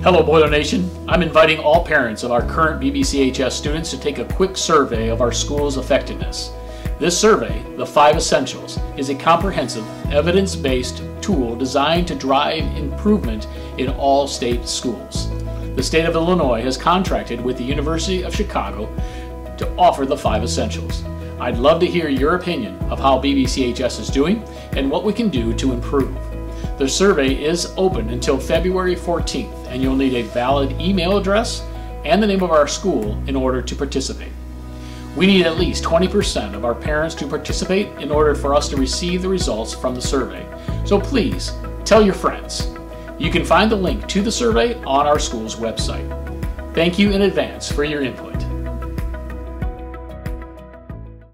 Hello, Boiler Nation. I'm inviting all parents of our current BBCHS students to take a quick survey of our school's effectiveness. This survey, The Five Essentials, is a comprehensive, evidence based tool designed to drive improvement in all state schools. The state of Illinois has contracted with the University of Chicago to offer the five essentials. I'd love to hear your opinion of how BBCHS is doing and what we can do to improve. The survey is open until February 14th, and you'll need a valid email address and the name of our school in order to participate. We need at least 20% of our parents to participate in order for us to receive the results from the survey. So please tell your friends. You can find the link to the survey on our school's website. Thank you in advance for your input.